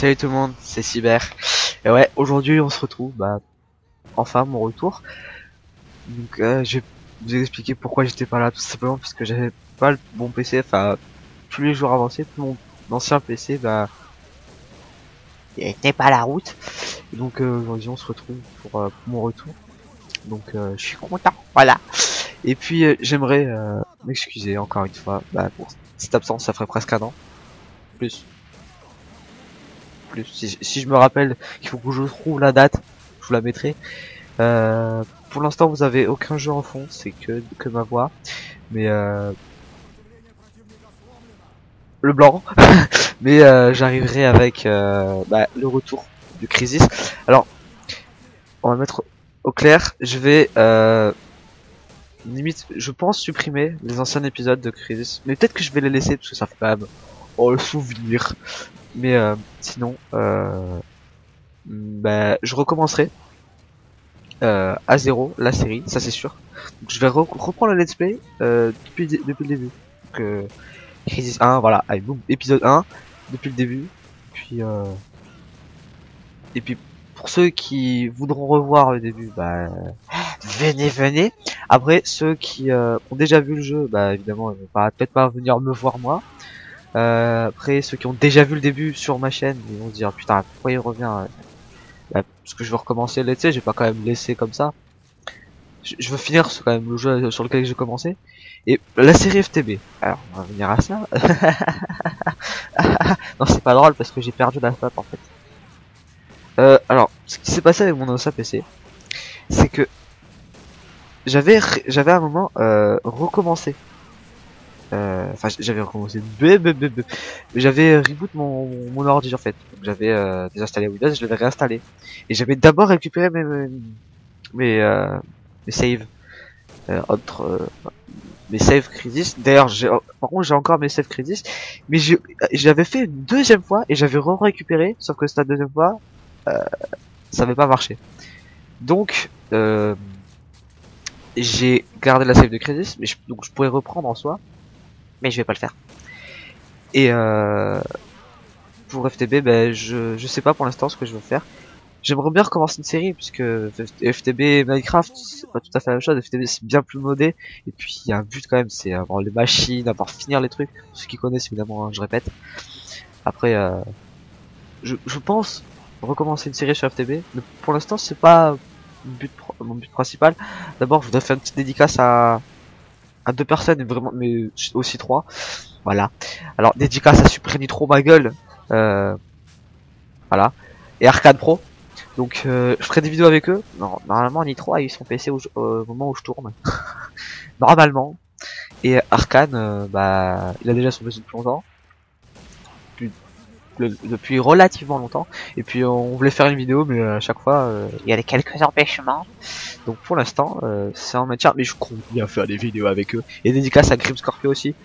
Salut tout le monde, c'est Cyber. Et ouais, aujourd'hui on se retrouve, bah, enfin mon retour. Donc euh, je vais vous expliquer pourquoi j'étais pas là, tout simplement parce que j'avais pas le bon PC, enfin, tous les jours avancés, mon ancien PC, bah, il était pas à la route. Donc euh, aujourd'hui on se retrouve pour, euh, mon retour. Donc euh, je suis content, voilà. Et puis euh, j'aimerais euh, m'excuser encore une fois bah, pour cette absence, ça ferait presque un an. Plus. Plus. Si, si je me rappelle qu'il faut que je trouve la date, je vous la mettrai. Euh, pour l'instant vous avez aucun jeu en fond, c'est que, ma voix. Mais euh, le blanc. Mais euh, j'arriverai avec euh, bah, le retour du Crisis. Alors, on va mettre au clair. Je vais limite, je pense supprimer les anciens épisodes de Crisis. Mais peut-être que je vais les laisser parce que ça fait quand même oh, le souvenir. Mais euh, sinon, euh, bah, je recommencerai euh, à zéro la série, ça c'est sûr. Donc, je vais re- reprendre le let's play euh, depuis, depuis le début. Donc, Crisis 1, voilà, allez, boum, épisode 1 depuis le début. Puis et puis pour ceux qui voudront revoir le début, bah venez, venez. Après ceux qui euh, ont déjà vu le jeu, bah évidemment, ils vont peut-être pas venir me voir moi. Euh, après ceux qui ont déjà vu le début sur ma chaîne, ils vont se dire putain pourquoi il revient euh, bah, Parce que je veux recommencer le sais, j'ai pas quand même laissé comme ça. Je, veux finir quand même le jeu sur lequel j'ai commencé. Et la série FTB. Alors on va venir à ça. non c'est pas drôle parce que j'ai perdu la map en fait. Euh, alors ce qui s'est passé avec mon ancien PC, c'est que j'avais j'avais à un moment euh, Euh, Enfin j'avais recommencé. J'avais reboot mon, mon ordi en fait. J'avais euh, désinstallé Windows, je l'avais réinstallé. Et j'avais d'abord récupéré mes mes mes, euh, mes saves euh, entre euh, mes save crisis. D'ailleurs, par contre j'ai encore mes save crisis, mais j'avais fait une deuxième fois et j'avais re-récupéré, sauf que cette deuxième fois, euh, ça n'avait pas marché. Donc euh, j'ai gardé la save de crisis, mais je, donc je pourrais reprendre en soi, mais je vais pas le faire. Et euh, pour FTB, ben je je sais pas pour l'instant ce que je veux faire. J'aimerais bien recommencer une série puisque FTB et Minecraft c'est pas tout à fait la même chose. FTB c'est bien plus modé et puis il y a un but quand même, c'est avoir les machines, avoir finir les trucs. Ceux qui connaissent évidemment, hein, je répète. Après, euh, je, je pense recommencer une série sur FTB, mais pour l'instant c'est pas mon but, mon but principal. D'abord, je voudrais faire une petite dédicace à à deux personnes, vraiment, mais aussi trois. Voilà. Alors dédicace à Super Nitro ma gueule. Euh, voilà. Et Arcade Pro. Donc euh, je ferai des vidéos avec eux. Normalement Nitro a eu son PC au, au moment où je tourne. normalement. Et Arcane, euh, bah, il a déjà son PC depuis longtemps. Depuis, le- depuis relativement longtemps. Et puis on voulait faire une vidéo, mais à chaque fois, euh, il y avait quelques empêchements. Donc pour l'instant, euh, c'est en maintien. Mais je compte bien faire des vidéos avec eux. Et dédicace à Grim Scorpio aussi.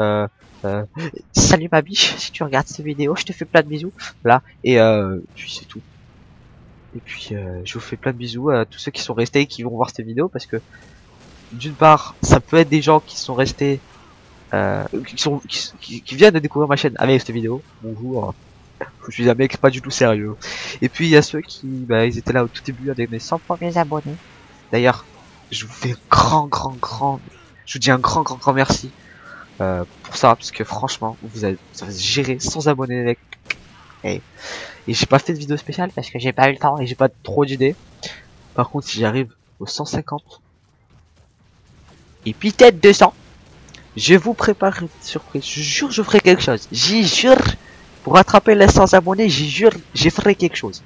Euh, euh, salut ma biche, si tu regardes ces vidéos, je te fais plein de bisous. Voilà. Et euh, puis c'est tout. Et puis euh, je vous fais plein de bisous à tous ceux qui sont restés et qui vont voir cette vidéo parce que d'une part, ça peut être des gens qui sont restés, euh, qui sont, qui, qui- qui viennent de découvrir ma chaîne avec cette vidéo. Bonjour. Je suis un mec pas du tout sérieux. Et puis il y a ceux qui, bah, ils étaient là au tout début avec mes 100 premiers abonnés. D'ailleurs, je vous fais grand, grand, grand, je vous dis un grand, grand, grand merci euh, pour ça parce que franchement, vous avez, avez géré sans abonnés avec. Et, et j'ai pas fait de vidéo spéciale parce que j'ai pas eu le temps et j'ai pas trop d'idées. Par contre, si j'arrive aux 150 et puis peut-être 200, je vous prépare une surprise. Je jure, je ferai quelque chose. J'y jure. Pour rattraper les 100 abonnés, j'y jure, j'y ferai quelque chose.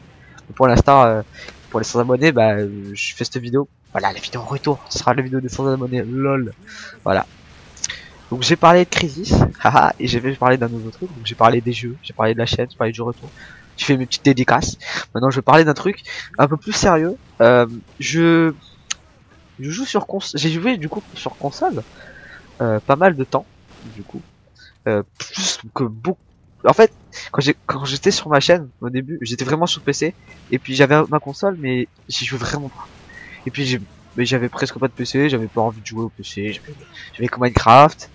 Pour l'instant, euh, pour les 100 abonnés, bah, je fais cette vidéo. Voilà, la vidéo retour. Ce sera la vidéo des 100 abonnés. Lol. Voilà. Donc j'ai parlé de Crisis, haha, et j'ai parlé d'un nouveau truc. Donc j'ai parlé des jeux, j'ai parlé de la chaîne, j'ai parlé du retour. J'ai fait mes petites dédicaces. Maintenant je vais parler d'un truc un peu plus sérieux. Euh, je je joue sur cons, j'ai joué du coup sur console pas mal de temps du coup. Euh, plus que beaucoup. En fait, quand j'étais sur ma chaîne au début, j'étais vraiment sur PC et puis j'avais ma console mais j'y jouais vraiment pas. Et puis j'avais presque pas de PC, j'avais pas envie de jouer au PC, j'avais que Minecraft.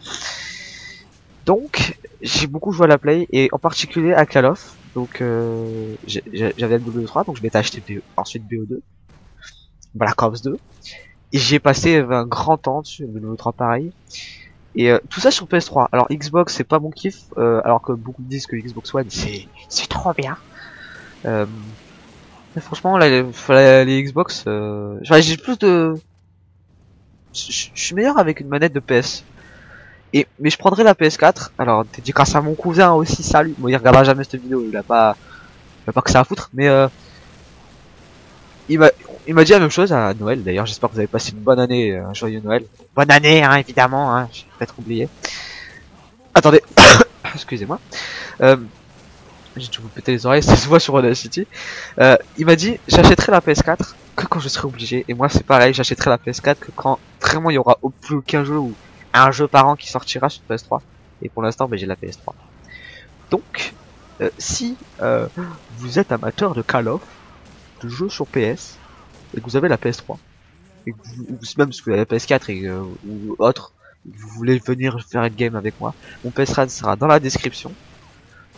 Donc, j'ai beaucoup joué à la Play et en particulier à Call of. Donc euh, j'avais MW3, donc je m'étais acheté BO, ensuite BO2, Black Ops 2. J'ai passé un grand temps dessus, MW3 pareil. Et euh, tout ça sur PS3. Alors Xbox c'est pas mon kiff, euh, alors que beaucoup disent que Xbox One c'est c'est trop bien. Euh, mais franchement là, les, Xbox, euh, j'ai plus de, je suis meilleur avec une manette de PS. Et mais je prendrai la PS4. Alors dédicace à mon cousin aussi, salut. Bon il regardera jamais cette vidéo, il a pas, il a pas que ça à foutre, mais euh, il m'a il m'a dit la même chose à Noël. D'ailleurs j'espère que vous avez passé une bonne année, un joyeux Noël. Bonne année hein évidemment, hein, j'ai peut-être oublié. Attendez, excusez-moi. Euh, j'ai dû vous péter les oreilles, ça se voit sur Audacity. Euh, il m'a dit j'achèterai la PS4 que quand je serai obligé. Et moi c'est pareil, j'achèterai la PS4 que quand vraiment il y aura au- plus aucun jeu ou un jeu par an qui sortira sur PS3. Et pour l'instant, ben, j'ai la PS3. Donc, euh, si euh, vous êtes amateur de Call of, de jeux sur PS, et que vous avez la PS3, et que vous, ou même si vous avez la PS4 et, euh, ou autre, vous voulez venir faire une game avec moi, mon PS4 sera dans la description.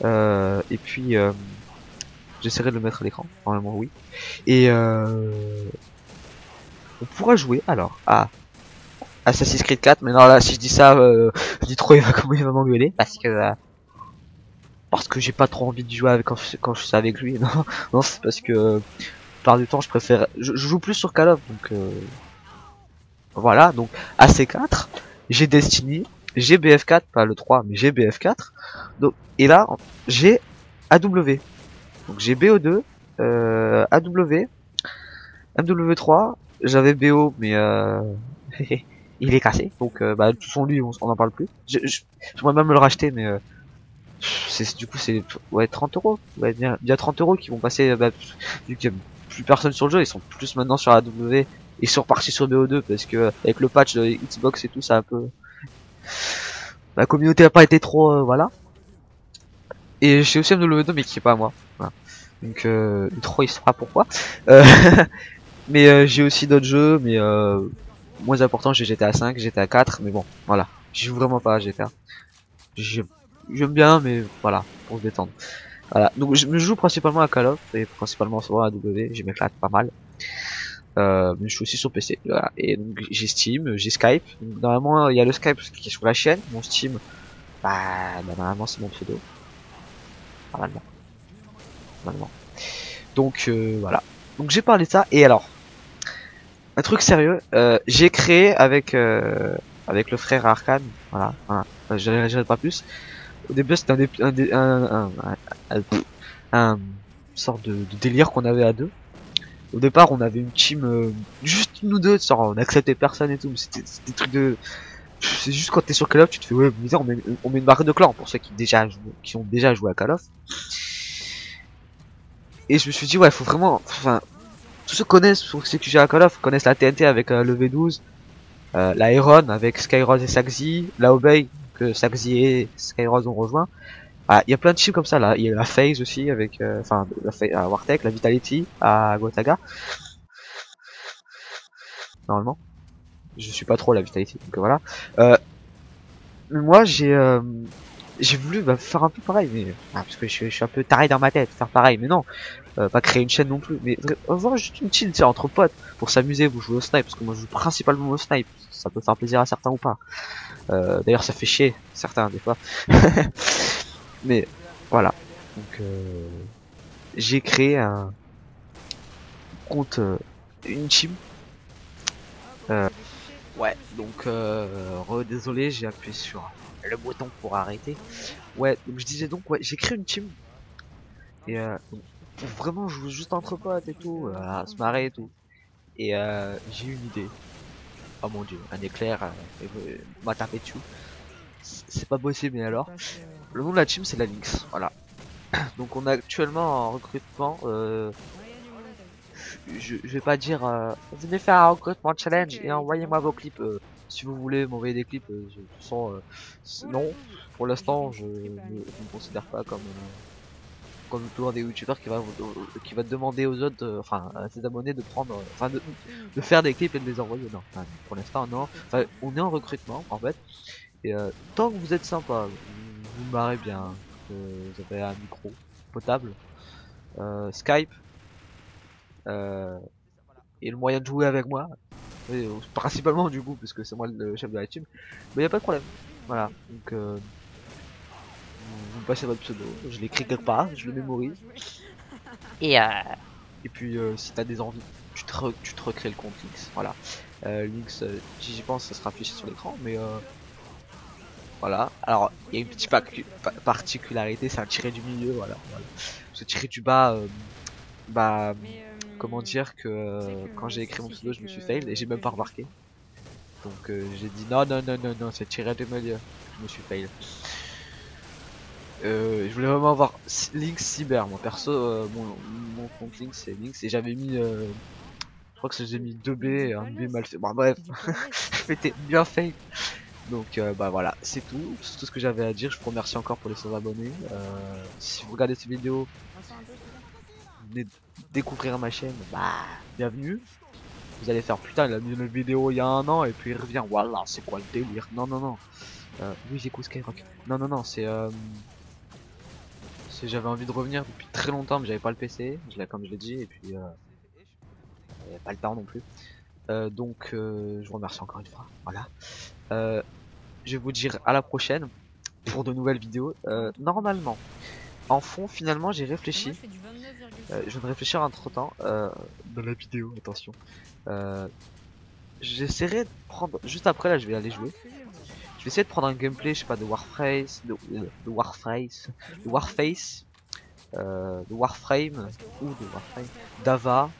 Euh, et puis, euh, j'essaierai de le mettre à l'écran, normalement oui. Et euh, on pourra jouer alors à Assassin's Creed 4, mais non là si je dis ça, euh, je dis trop il va comment il va m'engueuler parce que euh, parce que j'ai pas trop envie de jouer avec quand je, quand je suis avec lui. Non, non c'est parce que par du temps je préfère, je, je joue plus sur Call of donc euh, voilà donc AC4, j'ai Destiny, j'ai BF4 pas le 3 mais j'ai BF4 donc et là j'ai AW donc j'ai BO2, euh, AW, MW3, j'avais BO mais euh, il est cassé donc euh, bah tout son lui on, on en parle plus. Je, j'aimerais même le racheter mais euh, c'est du coup c'est ouais 30 euros ouais bien bien 30 euros qui vont passer bah, vu plus personne sur le jeu ils sont plus maintenant sur AW et sont repartis sur BO2 parce que avec le patch de Xbox et tout ça a un peu la communauté a pas été trop euh, voilà. Et j'ai aussi MW2 mais qui est pas à moi. Voilà. donc euh, 3 il saura pourquoi. Euh, mais euh, j'ai aussi d'autres jeux mais euh, moins important j'ai GTA 5 GTA 4 mais bon voilà. J'y joue vraiment pas GTA J'ai- j'aime bien mais voilà pour se détendre voilà. Donc je me joue principalement à Call of et principalement sur AW j'y m'éclate pas mal. Euh, mais je suis aussi sur PC voilà. et donc j'ai Steam j'ai Skype. Donc, normalement il y a le Skype qui est sur la chaîne. Mon Steam bah, bah normalement c'est mon pseudo. Normalement. Normalement. Donc euh, voilà. Donc j'ai parlé de ça. Et alors un truc sérieux euh, j'ai créé avec euh, avec le frère Arcane voilà. Voilà je ne pas plus au début c'était un, dé- un, dé- un, un, sorte de, de délire qu'on avait à deux. Au départ on avait une team euh, juste nous deux on acceptait personne et tout mais c'était des trucs de c'est juste quand t'es sur Call of tu te fais ouais mais on met, on met une barre de clan pour ceux qui déjà qui ont déjà joué à Call of. Et je me suis dit ouais faut vraiment enfin tous ceux connaissent pour ceux qui jouent à Call of connaissent la TNT avec euh, le V12 euh, la Iron avec Skyrose et Saxy la Obey que Saxy et Skyrose ont rejoint. Ah, il y a plein de teams comme ça là. Il y a la FaZe aussi avec euh, enfin la à Wartech la Vitality à Gotaga. Normalement. Je suis pas trop la Vitality donc euh, voilà. Euh, moi j'ai euh, j'ai voulu bah, faire un peu pareil mais ah, parce que je, suis- un peu taré dans ma tête faire pareil mais non. Euh, pas créer une chaîne non plus mais avoir juste une chill entre potes pour s'amuser vous jouez au snipe parce que moi je joue principalement au snipe ça peut faire plaisir à certains ou pas. Euh, d'ailleurs ça fait chier certains des fois. Mais voilà. Donc euh, j'ai créé un compte euh, une team euh, ouais donc re- désolé j'ai appuyé sur le bouton pour arrêter. Ouais donc je disais donc ouais j'ai créé une team et donc, vraiment jouer juste entre potes et tout à se marrer et tout. Et j'ai une idée oh mon dieu un éclair euh, euh, m'a tapé dessus c'est pas possible mais alors le nom de la team c'est la Lynx, voilà. Donc on est actuellement en recrutement. Euh, je, je vais pas dire euh, venez faire un recrutement challenge et envoyez-moi vos clips. euh, si vous voulez m'envoyer des clips, euh, je, euh, c'est- non. Pour l'instant, je ne je me considère pas comme euh, comme toujours des youtubeurs qui va euh, qui va demander aux autres, euh, enfin à ses abonnés de prendre, euh, enfin de, de faire des clips et de les envoyer. Non, pour l'instant non. Enfin, on est en recrutement en fait. Et tant que vous êtes sympa, vous, vous marrez bien, que vous avez un micro, potable, Skype, et le moyen de jouer avec moi, principalement du coup, parce que c'est moi le chef de la team, mais y a pas de problème. Voilà, donc vous, vous passez votre pseudo, je l'écris quelque part, je le mémorise, et, euh, et puis euh, si t'as des envies, tu te, re- tu te recrées le compte Lynx, voilà. Euh, Lynx, euh, si j'y pense, ça sera affiché sur l'écran, mais euh, voilà. Alors, il y a une petite pa- particularité, c'est un tiré du milieu, voilà. voilà. Ce tiré du bas, bah, comment dire que quand j'ai écrit mon pseudo, je me suis fail et j'ai même pas remarqué. Donc j'ai dit non, non, non, non, non, c'est tiré du milieu. Je me suis fail. Euh, je voulais vraiment avoir Lynx Cyber, moi perso, euh, mon, mon compte Lynx c'est Lynx et j'avais mis, euh, je crois que j'ai mis 2B et un B mal fait. Bon bref, c'était bien fait. Donc euh, bah voilà, c'est tout, c'est tout ce que j'avais à dire. Je vous remercie encore pour les 100 abonnés. Euh, si vous regardez cette vidéo, venez découvrir ma chaîne, bah bienvenue. Vous allez faire putain, il a mis une vidéo il y a un an et puis il revient. Voilà, c'est quoi le délire Non, non, non. Euh, oui, j'écoute Skyrock. Non, non, non, c'est. Euh, c'est- j'avais envie de revenir depuis très longtemps, mais j'avais pas le PC, je l'ai comme je l'ai dit, et puis euh, pas le temps non plus. Euh, donc, euh, je vous remercie encore une fois. Voilà. Euh, je vais vous dire à la prochaine pour de nouvelles vidéos. Euh, normalement, en fond, finalement, j'ai réfléchi. Je fais du 29,5. Je viens de réfléchir entre temps dans la vidéo, attention. J'essaierai de prendre juste après là, je vais aller jouer. Je vais essayer de prendre un gameplay, je sais pas, de Warface, de, de Warface, de Warface, euh, de Warframe ou de Warframe, Dava.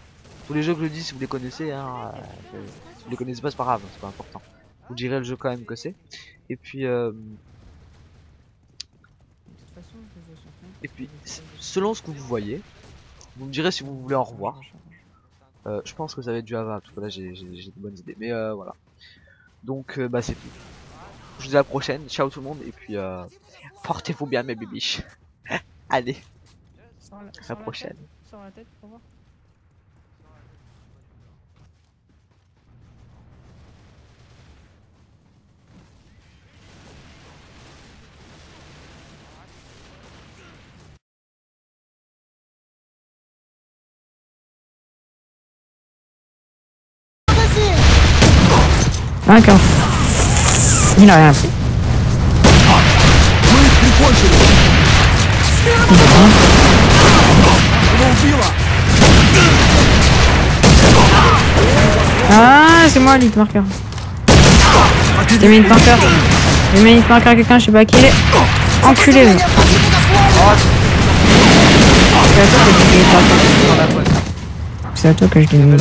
Tous les jeux que je dis, si vous les connaissez, hein, euh, si vous les connaissez pas, c'est pas grave, c'est pas important. Vous direz le jeu quand même que c'est. Et puis, euh, et puis, selon ce que vous voyez, vous me direz si vous voulez en revoir. Euh, je pense que ça va être du Java, parce que là j'ai de bonnes idées. Mais euh, voilà. Donc euh, bah c'est tout. Je vous dis à la prochaine, ciao tout le monde, et puis euh, portez-vous bien mes bibiches. Allez, Sors la, à la sors prochaine. tête, Sors la tête pour voir. D'accord. Il a rien fait. Ah, c'est moi l'hit marqueur. J'ai mis une marqueur. J'ai mis une marqueur à quelqu'un, je sais pas qui il est. Enculé, moi. C'est à toi que je l'ai boîte. C'est à toi que je l'ai mis.